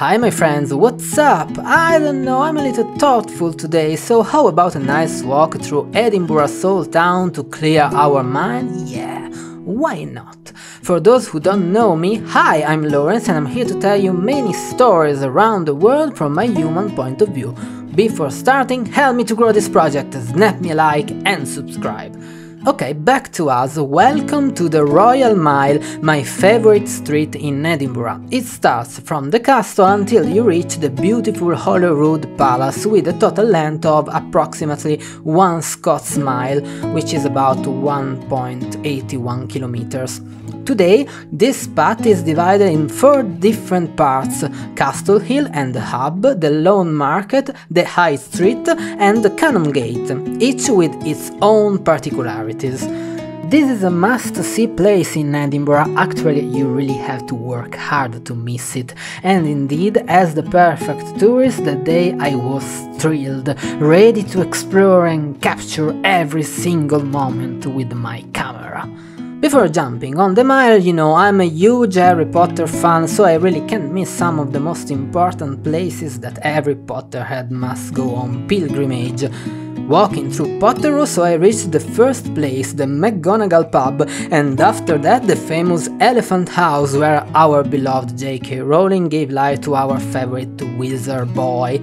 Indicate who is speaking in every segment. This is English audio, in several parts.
Speaker 1: Hi my friends, what's up? I don't know, I'm a little thoughtful today, so how about a nice walk through Edinburgh's old town to clear our mind? Yeah, why not? For those who don't know me, hi, I'm Lawrence and I'm here to tell you many stories around the world from my human point of view. Before starting, help me to grow this project, snap me a like and subscribe. Okay, back to us. Welcome to the Royal Mile, my favorite street in Edinburgh. It starts from the castle until you reach the beautiful Holyrood Palace with a total length of approximately 1 Scots mile, which is about 1.81 kilometers. Today, this path is divided in four different parts Castle Hill and the Hub, the Lawn Market, the High Street, and the Canongate, each with its own particularities. This is a must-see place in Edinburgh, actually you really have to work hard to miss it, and indeed, as the perfect tourist that day I was thrilled, ready to explore and capture every single moment with my camera. Before jumping on the mile, you know, I'm a huge Harry Potter fan, so I really can't miss some of the most important places that every Potterhead must go on pilgrimage. Walking through Potterrow, so I reached the first place, the McGonagall pub, and after that the famous Elephant House where our beloved J.K. Rowling gave life to our favorite wizard boy.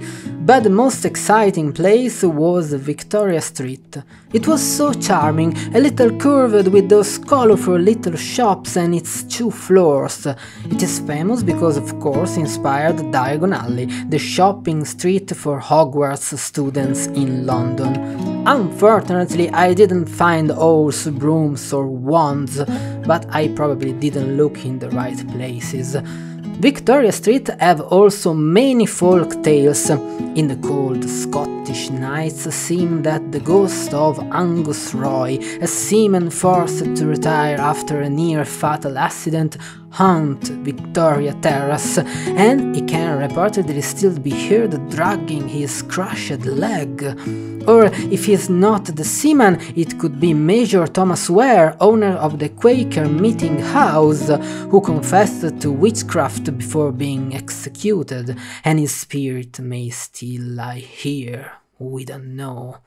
Speaker 1: But the most exciting place was Victoria Street. It was so charming, a little curved with those colorful little shops and its two floors. It is famous because of course inspired Diagon Alley, the shopping street for Hogwarts students in London. Unfortunately, I didn't find owls, brooms or wands, but I probably didn't look in the right places. Victoria Street have also many folk tales. In the cold Scottish nights seem that the ghost of Angus Roy, a seaman forced to retire after a near-fatal accident, haunt Victoria Terrace, and he can reportedly still be heard dragging his crushed leg. Or if he's not the seaman, it could be Major Thomas Weir, owner of the Quaker Meeting House, who confessed to witchcraft before being executed, and his spirit may still lie here. We don't know.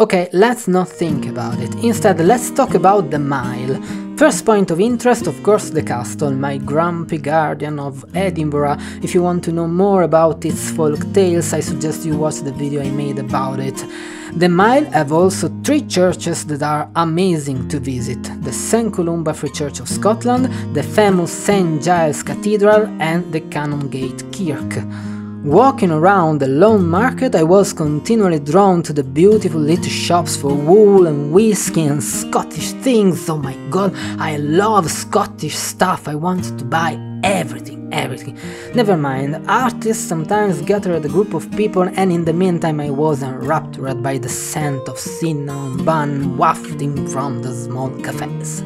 Speaker 1: Okay, let's not think about it. Instead, let's talk about the mile. First point of interest, of course, the castle, my grumpy guardian of Edinburgh. If you want to know more about its folk tales, I suggest you watch the video I made about it. The mile have also three churches that are amazing to visit. The St. Columba Free Church of Scotland, the famous St. Giles Cathedral and the Canongate Kirk. Walking around the Lawn Market, I was continually drawn to the beautiful little shops for wool and whiskey and Scottish things. Oh my god, I love Scottish stuff. I wanted to buy everything, everything. Never mind, artists sometimes gathered a group of people, and in the meantime, I was enraptured by the scent of cinnamon bun wafting from the small cafes.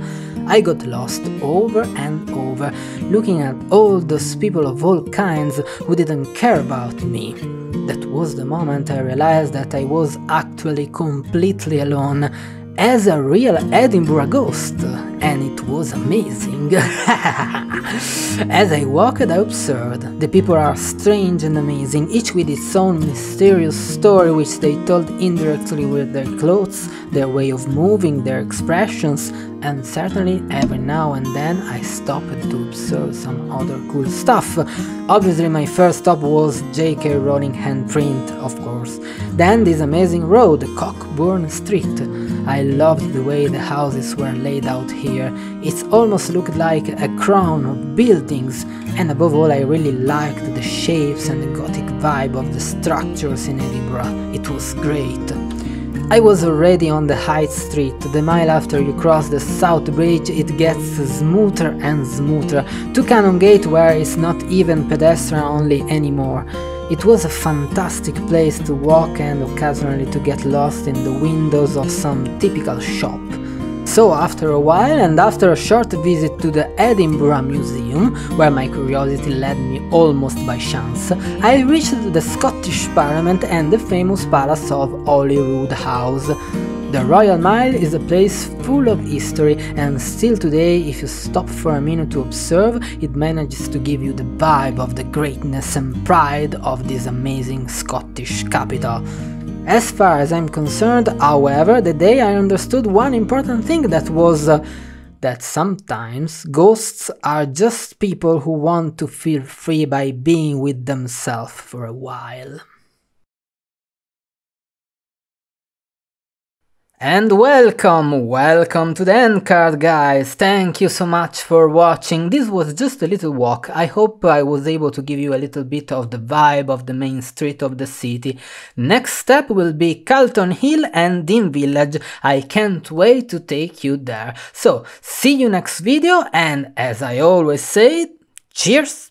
Speaker 1: I got lost over and over, looking at all those people of all kinds who didn't care about me. That was the moment I realized that I was actually completely alone, as a real Edinburgh ghost, and it was amazing. as I walked, I observed. The people are strange and amazing, each with its own mysterious story which they told indirectly with their clothes, their way of moving, their expressions, and certainly every now and then I stopped to observe some other cool stuff. Obviously my first stop was J.K. Rowling handprint, of course. Then this amazing road, Cockburn Street. I loved the way the houses were laid out here. It almost looked like a crown of buildings, and above all I really liked the shapes and the gothic vibe of the structures in Edinburgh. It was great. I was already on the High Street. The mile after you cross the South Bridge it gets smoother and smoother, to Canongate Gate, where it's not even pedestrian only anymore. It was a fantastic place to walk and occasionally to get lost in the windows of some typical shop. So after a while and after a short visit to the Edinburgh Museum, where my curiosity led me almost by chance, I reached the Scottish Parliament and the famous palace of Holyrood House. The Royal Mile is a place full of history and still today if you stop for a minute to observe it manages to give you the vibe of the greatness and pride of this amazing Scottish capital. As far as I'm concerned, however, the day I understood one important thing that was uh, that sometimes ghosts are just people who want to feel free by being with themselves for a while. And welcome, welcome to the end card guys, thank you so much for watching, this was just a little walk, I hope I was able to give you a little bit of the vibe of the main street of the city. Next step will be Carlton Hill and Dean Village, I can't wait to take you there. So, see you next video and as I always say, cheers!